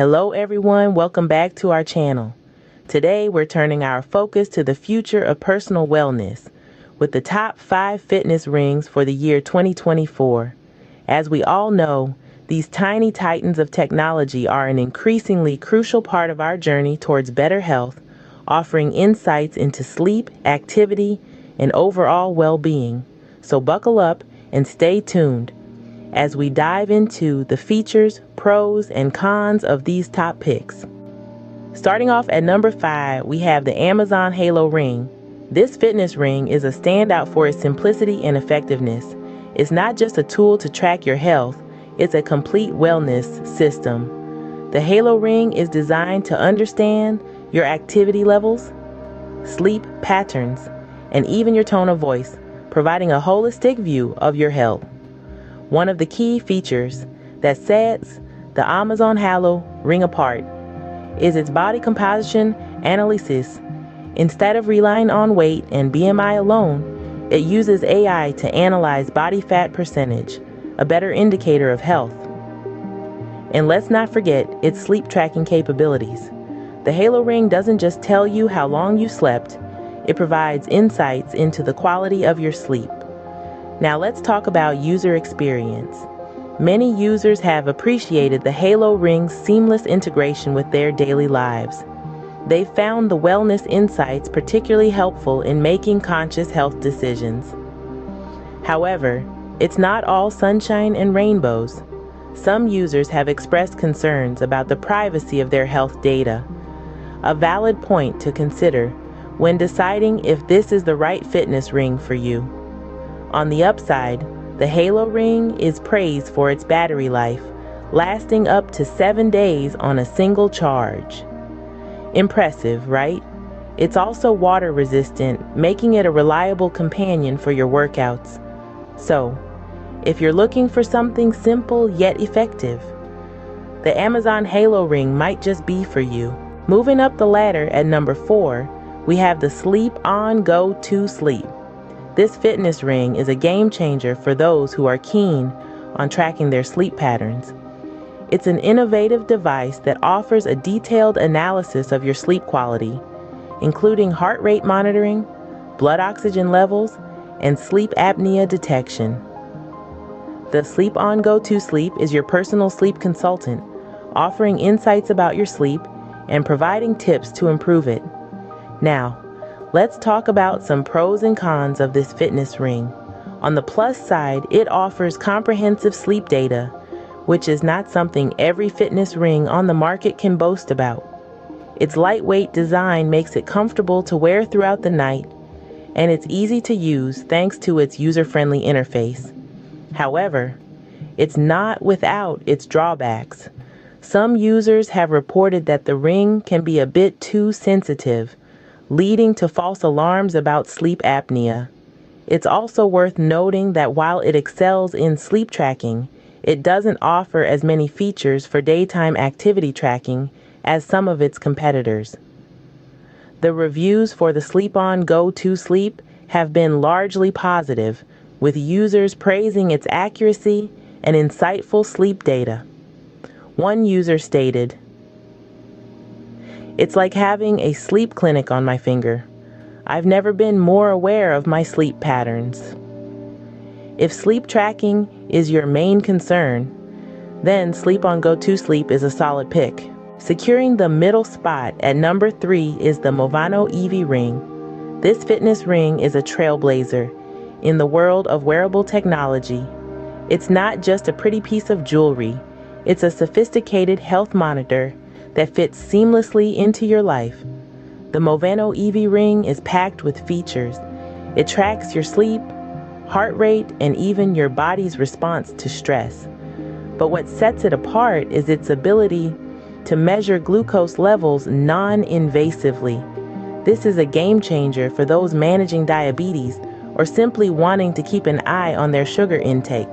Hello everyone, welcome back to our channel. Today we're turning our focus to the future of personal wellness with the top 5 fitness rings for the year 2024. As we all know, these tiny titans of technology are an increasingly crucial part of our journey towards better health, offering insights into sleep, activity, and overall well-being. So buckle up and stay tuned as we dive into the features, pros, and cons of these top picks. Starting off at number 5, we have the Amazon Halo Ring. This fitness ring is a standout for its simplicity and effectiveness. It's not just a tool to track your health, it's a complete wellness system. The Halo Ring is designed to understand your activity levels, sleep patterns, and even your tone of voice, providing a holistic view of your health. One of the key features that sets the Amazon Halo ring apart is its body composition analysis. Instead of relying on weight and BMI alone, it uses AI to analyze body fat percentage, a better indicator of health. And let's not forget its sleep tracking capabilities. The Halo Ring doesn't just tell you how long you slept, it provides insights into the quality of your sleep. Now let's talk about user experience. Many users have appreciated the Halo Ring's seamless integration with their daily lives. They found the wellness insights particularly helpful in making conscious health decisions. However, it's not all sunshine and rainbows. Some users have expressed concerns about the privacy of their health data. A valid point to consider when deciding if this is the right fitness ring for you. On the upside, the Halo Ring is praised for its battery life, lasting up to seven days on a single charge. Impressive, right? It's also water resistant, making it a reliable companion for your workouts. So, if you're looking for something simple yet effective, the Amazon Halo Ring might just be for you. Moving up the ladder at number 4, we have the Sleep On Go 2 Sleep. This fitness ring is a game changer for those who are keen on tracking their sleep patterns. It's an innovative device that offers a detailed analysis of your sleep quality, including heart rate monitoring, blood oxygen levels, and sleep apnea detection. The SleepOn Go2sleep is your personal sleep consultant, offering insights about your sleep and providing tips to improve it. Now, Let's talk about some pros and cons of this fitness ring. On the plus side, it offers comprehensive sleep data, which is not something every fitness ring on the market can boast about. Its lightweight design makes it comfortable to wear throughout the night, and it's easy to use thanks to its user-friendly interface. However, it's not without its drawbacks. Some users have reported that the ring can be a bit too sensitive leading to false alarms about sleep apnea. It's also worth noting that while it excels in sleep tracking, it doesn't offer as many features for daytime activity tracking as some of its competitors. The reviews for the SleepOn Go2sleep have been largely positive, with users praising its accuracy and insightful sleep data. One user stated, it's like having a sleep clinic on my finger. I've never been more aware of my sleep patterns. If sleep tracking is your main concern, then SleepOn Go2sleep is a solid pick. Securing the middle spot at number 3 is the Movano Evie Ring. This fitness ring is a trailblazer in the world of wearable technology. It's not just a pretty piece of jewelry, it's a sophisticated health monitor that fits seamlessly into your life. The Movano Evie ring is packed with features. It tracks your sleep, heart rate, and even your body's response to stress. But what sets it apart is its ability to measure glucose levels non invasively. This is a game changer for those managing diabetes or simply wanting to keep an eye on their sugar intake.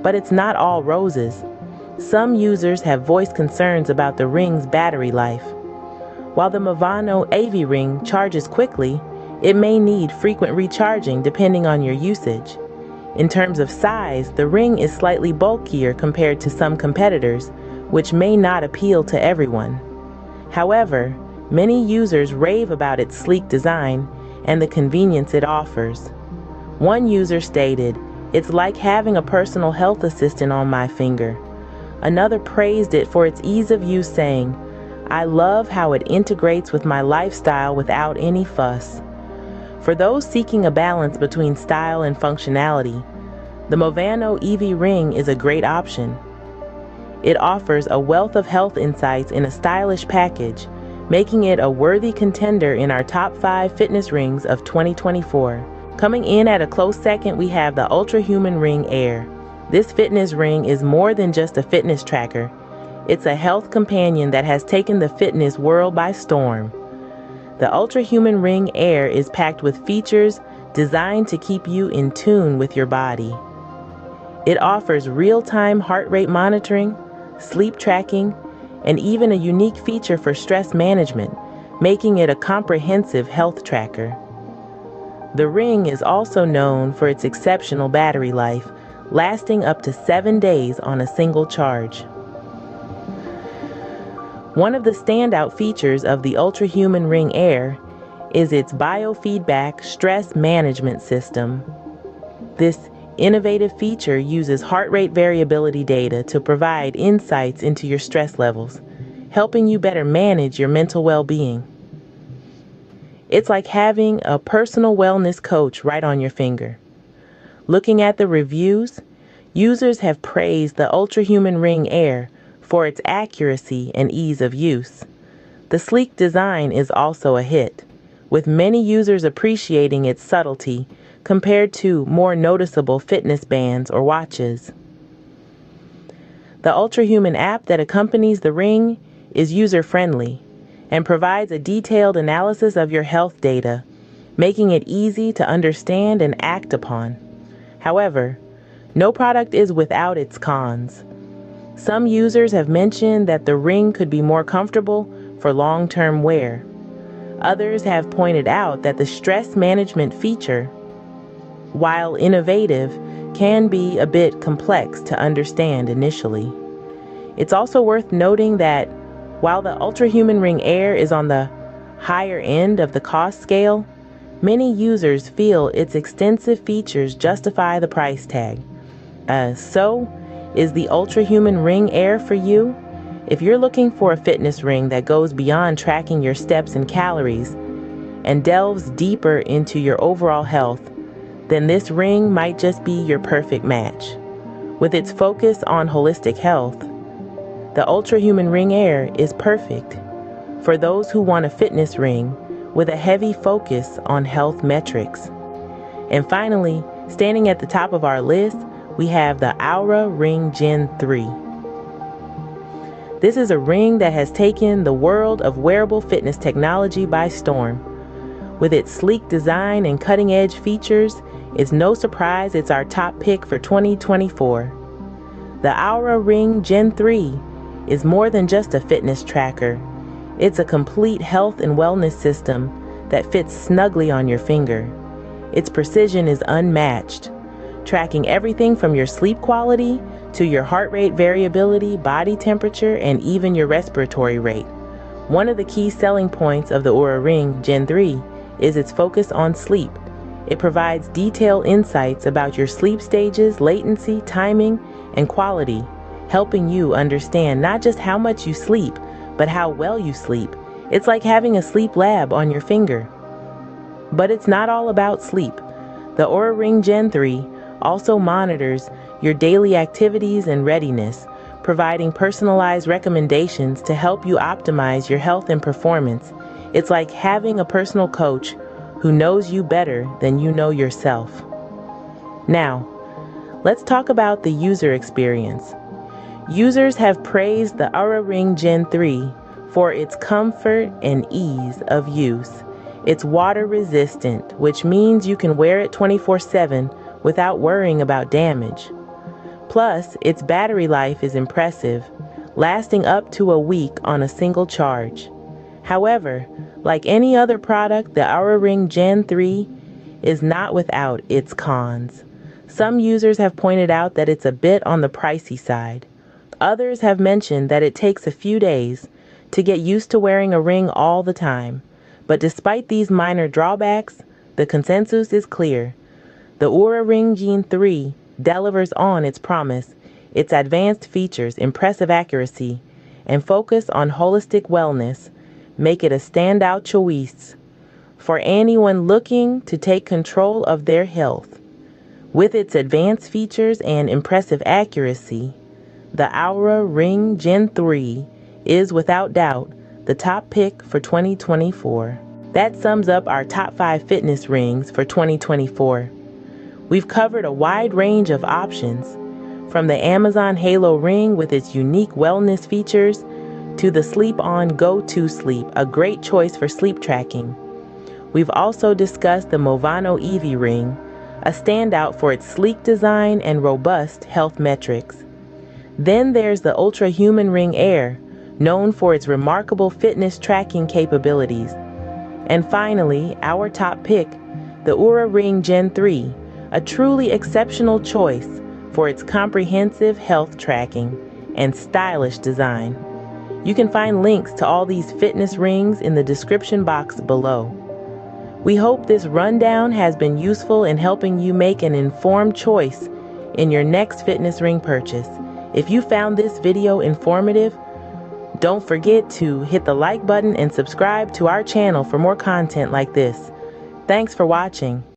But it's not all roses. Some users have voiced concerns about the ring's battery life. While the Movano Evie ring charges quickly, it may need frequent recharging depending on your usage. In terms of size, the ring is slightly bulkier compared to some competitors, which may not appeal to everyone. However, many users rave about its sleek design and the convenience it offers. One user stated, It's like having a personal health assistant on my finger. Another praised it for its ease of use, saying, I love how it integrates with my lifestyle without any fuss. For those seeking a balance between style and functionality, the Movano Evie Ring is a great option. It offers a wealth of health insights in a stylish package, making it a worthy contender in our top 5 fitness rings of 2024. Coming in at a close second, we have the Ultrahuman Ring Air. This fitness ring is more than just a fitness tracker. It's a health companion that has taken the fitness world by storm. The Ultrahuman Ring Air is packed with features designed to keep you in tune with your body. It offers real time heart rate monitoring, sleep tracking, and even a unique feature for stress management, making it a comprehensive health tracker. The Ring is also known for its exceptional battery life, lasting up to seven days on a single charge. One of the standout features of the Ultrahuman Ring Air is its biofeedback stress management system. This innovative feature uses heart rate variability data to provide insights into your stress levels, helping you better manage your mental well being. It's like having a personal wellness coach right on your finger. Looking at the reviews, users have praised the Ultrahuman Ring Air for its accuracy and ease of use. The sleek design is also a hit, with many users appreciating its subtlety compared to more noticeable fitness bands or watches. The Ultrahuman app that accompanies the ring is user friendly and provides a detailed analysis of your health data, making it easy to understand and act upon. However, no product is without its cons. Some users have mentioned that the ring could be more comfortable for long term wear. Others have pointed out that the stress management feature while innovative, can be a bit complex to understand initially. It's also worth noting that while the Ultrahuman Ring Air is on the higher end of the cost scale, many users feel its extensive features justify the price tag. Uh, so, is the Ultrahuman Ring Air for you? If you're looking for a fitness ring that goes beyond tracking your steps and calories and delves deeper into your overall health, then this ring might just be your perfect match. With its focus on holistic health, the Ultrahuman Ring Air is perfect for those who want a fitness ring with a heavy focus on health metrics. And finally, standing at the top of our list, we have the Oura Ring Gen 3. This is a ring that has taken the world of wearable fitness technology by storm. With its sleek design and cutting edge features, it's no surprise it's our top pick for 2024. The Oura Ring Gen 3 is more than just a fitness tracker. It's a complete health and wellness system that fits snugly on your finger. Its precision is unmatched, tracking everything from your sleep quality to your heart rate variability, body temperature, and even your respiratory rate. One of the key selling points of the Oura Ring Gen 3 is its focus on sleep it provides detailed insights about your sleep stages, latency, timing, and quality, helping you understand not just how much you sleep, but how well you sleep. It's like having a sleep lab on your finger. But it's not all about sleep. The Oura Ring Gen 3 also monitors your daily activities and readiness, providing personalized recommendations to help you optimize your health and performance. It's like having a personal coach who knows you better than you know yourself. Now, let's talk about the user experience. Users have praised the Oura Ring Gen 3 for its comfort and ease of use. It's water resistant, which means you can wear it 24 7 without worrying about damage. Plus, its battery life is impressive, lasting up to a week on a single charge. However, like any other product, the Oura Ring Gen 3 is not without its cons. Some users have pointed out that it's a bit on the pricey side. Others have mentioned that it takes a few days to get used to wearing a ring all the time. But despite these minor drawbacks, the consensus is clear. The Oura Ring Gen 3 delivers on its promise, its advanced features, impressive accuracy, and focus on holistic wellness make it a standout choice for anyone looking to take control of their health. With its advanced features and impressive accuracy, the Oura Ring Gen 3 is without doubt the top pick for 2024. That sums up our top 5 fitness rings for 2024. We've covered a wide range of options, from the Amazon Halo ring with its unique wellness features to the SleepOn Go2sleep, a great choice for sleep tracking. We've also discussed the Movano Evie ring, a standout for its sleek design and robust health metrics. Then there's the Ultrahuman Ring Air, known for its remarkable fitness tracking capabilities. And finally, our top pick, the Oura Ring Gen 3, a truly exceptional choice for its comprehensive health tracking and stylish design. You can find links to all these fitness rings in the description box below. We hope this rundown has been useful in helping you make an informed choice in your next fitness ring purchase. If you found this video informative, don't forget to hit the like button and subscribe to our channel for more content like this. Thanks for watching.